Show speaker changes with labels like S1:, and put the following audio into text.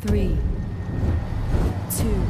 S1: three, two,